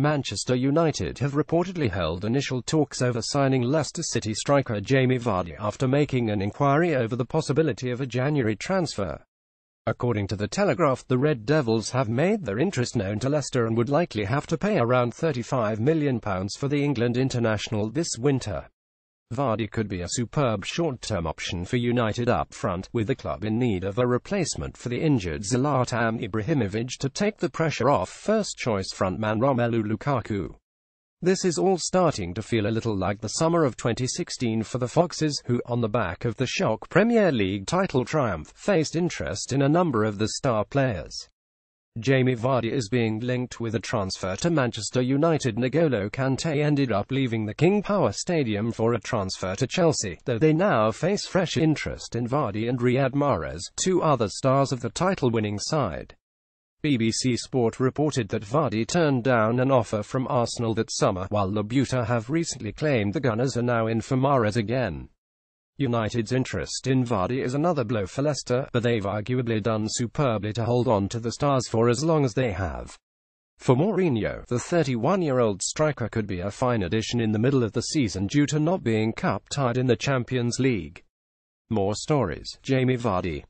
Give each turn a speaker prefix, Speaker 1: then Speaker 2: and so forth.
Speaker 1: Manchester United have reportedly held initial talks over signing Leicester City striker Jamie Vardy after making an inquiry over the possibility of a January transfer. According to the Telegraph, the Red Devils have made their interest known to Leicester and would likely have to pay around £35 million for the England international this winter. Vardy could be a superb short-term option for United up front, with the club in need of a replacement for the injured Zlatan Ibrahimovic to take the pressure off first-choice frontman Romelu Lukaku. This is all starting to feel a little like the summer of 2016 for the Foxes, who, on the back of the shock Premier League title triumph, faced interest in a number of the star players. Jamie Vardy is being linked with a transfer to Manchester United. N'Golo Kante ended up leaving the King Power Stadium for a transfer to Chelsea, though they now face fresh interest in Vardy and Riyad Mahrez, two other stars of the title-winning side. BBC Sport reported that Vardy turned down an offer from Arsenal that summer, while Le Buteur have recently claimed the Gunners are now in for Mahrez again. United's interest in Vardy is another blow for Leicester, but they've arguably done superbly to hold on to the stars for as long as they have. For Mourinho, the 31-year-old striker could be a fine addition in the middle of the season due to not being cup-tied in the Champions League. More stories. Jamie Vardy